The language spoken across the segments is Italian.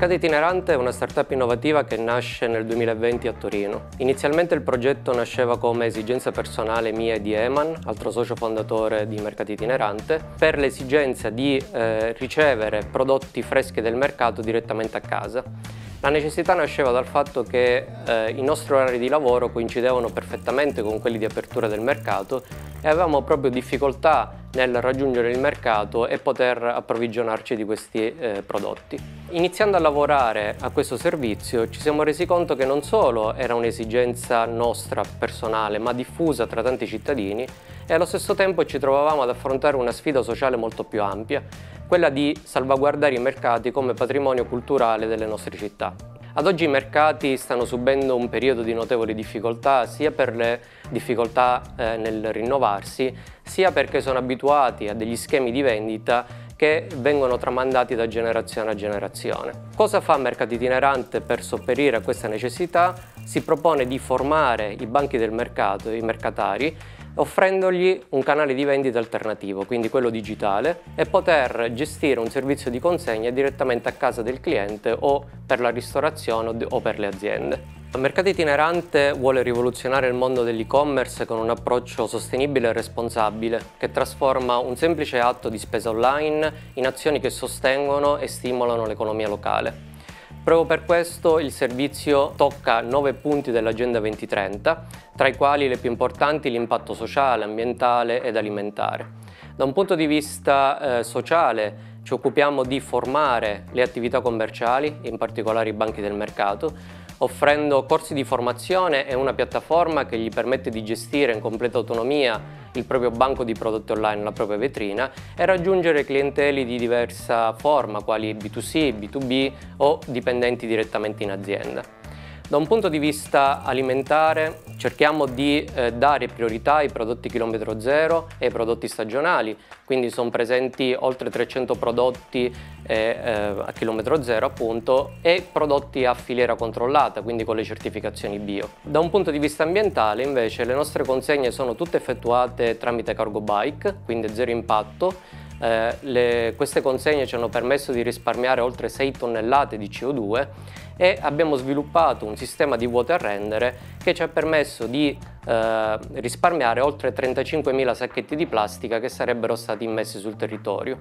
Mercato Itinerante è una startup innovativa che nasce nel 2020 a Torino. Inizialmente il progetto nasceva come esigenza personale mia e di Eman, altro socio fondatore di Mercato Itinerante, per l'esigenza di eh, ricevere prodotti freschi del mercato direttamente a casa. La necessità nasceva dal fatto che eh, i nostri orari di lavoro coincidevano perfettamente con quelli di apertura del mercato e avevamo proprio difficoltà nel raggiungere il mercato e poter approvvigionarci di questi eh, prodotti. Iniziando a lavorare a questo servizio ci siamo resi conto che non solo era un'esigenza nostra personale ma diffusa tra tanti cittadini e allo stesso tempo ci trovavamo ad affrontare una sfida sociale molto più ampia quella di salvaguardare i mercati come patrimonio culturale delle nostre città. Ad oggi i mercati stanno subendo un periodo di notevoli difficoltà sia per le difficoltà eh, nel rinnovarsi sia perché sono abituati a degli schemi di vendita che vengono tramandati da generazione a generazione. Cosa fa Mercato Itinerante per sopperire a questa necessità? Si propone di formare i banchi del mercato, i mercatari, offrendogli un canale di vendita alternativo, quindi quello digitale, e poter gestire un servizio di consegna direttamente a casa del cliente o per la ristorazione o per le aziende. Il mercato itinerante vuole rivoluzionare il mondo dell'e-commerce con un approccio sostenibile e responsabile che trasforma un semplice atto di spesa online in azioni che sostengono e stimolano l'economia locale. Proprio per questo il servizio tocca nove punti dell'Agenda 2030, tra i quali le più importanti l'impatto sociale, ambientale ed alimentare. Da un punto di vista eh, sociale ci occupiamo di formare le attività commerciali, in particolare i banchi del mercato, offrendo corsi di formazione e una piattaforma che gli permette di gestire in completa autonomia il proprio banco di prodotti online, la propria vetrina e raggiungere clienteli di diversa forma, quali B2C, B2B o dipendenti direttamente in azienda. Da un punto di vista alimentare cerchiamo di eh, dare priorità ai prodotti chilometro zero e ai prodotti stagionali, quindi sono presenti oltre 300 prodotti eh, eh, a chilometro zero appunto e prodotti a filiera controllata, quindi con le certificazioni bio. Da un punto di vista ambientale invece le nostre consegne sono tutte effettuate tramite cargo bike, quindi zero impatto, eh, le, queste consegne ci hanno permesso di risparmiare oltre 6 tonnellate di CO2 e abbiamo sviluppato un sistema di vuoto a rendere che ci ha permesso di eh, risparmiare oltre 35.000 sacchetti di plastica che sarebbero stati immessi sul territorio.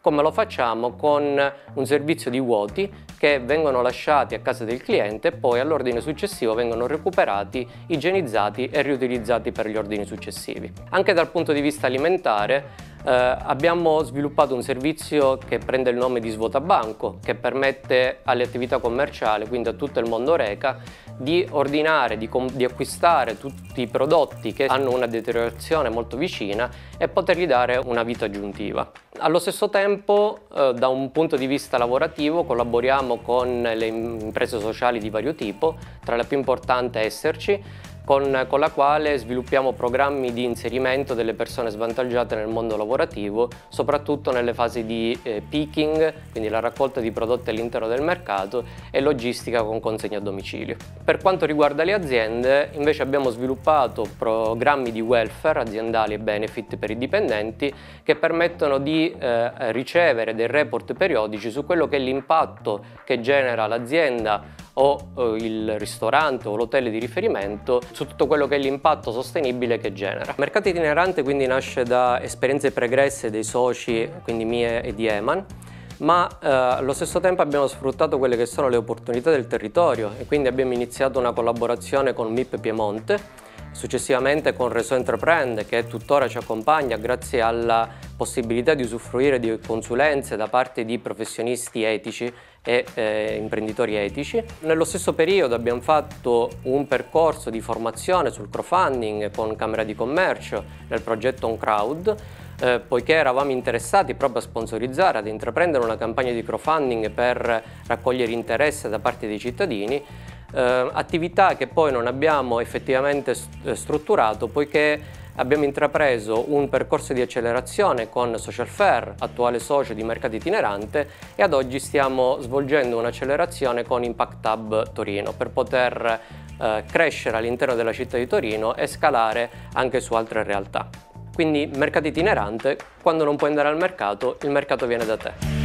Come lo facciamo? Con un servizio di vuoti che vengono lasciati a casa del cliente e poi all'ordine successivo vengono recuperati, igienizzati e riutilizzati per gli ordini successivi. Anche dal punto di vista alimentare eh, abbiamo sviluppato un servizio che prende il nome di Svuotabanco, che permette alle attività commerciali, quindi a tutto il mondo Reca, di ordinare, di, di, acquistare tutti i prodotti che hanno una deteriorazione molto vicina e potergli dare una vita aggiuntiva. Allo stesso tempo, eh, da un punto di vista lavorativo, collaboriamo con le imprese sociali di vario tipo, tra le più importanti Esserci, con, con, la quale sviluppiamo programmi di inserimento delle persone svantaggiate nel mondo lavorativo, soprattutto nelle fasi di eh, picking, quindi la raccolta di prodotti all'interno del mercato e logistica con consegna a domicilio. Per quanto riguarda le aziende, invece abbiamo sviluppato programmi di welfare aziendali e benefit per i dipendenti che permettono di eh, ricevere dei report periodici su quello che è l'impatto che genera l'azienda o eh, il ristorante o l'hotel di riferimento su tutto quello che è l'impatto sostenibile che genera. Mercato itinerante quindi nasce da esperienze pregresse dei soci, quindi mie e di Eman, ma eh, allo stesso tempo abbiamo sfruttato quelle che sono le opportunità del territorio e quindi abbiamo iniziato una collaborazione con MIP Piemonte successivamente con Reso Entreprend che tuttora ci accompagna grazie alla possibilità di usufruire di consulenze da parte di professionisti etici e eh, imprenditori etici. Nello stesso periodo abbiamo fatto un percorso di formazione sul crowdfunding con Camera di Commercio nel progetto On Crowd eh, poiché eravamo interessati proprio a sponsorizzare, ad intraprendere una campagna di crowdfunding per raccogliere interesse da parte dei cittadini, eh, attività che poi non abbiamo effettivamente strutturato poiché abbiamo intrapreso un percorso di accelerazione con Social Fair, attuale socio di Mercato Itinerante e ad oggi stiamo svolgendo un'accelerazione con Impact Hub Torino per poter eh, crescere all'interno della città di Torino e scalare anche su altre realtà. Quindi mercato itinerante, quando non puoi andare al mercato, il mercato viene da te.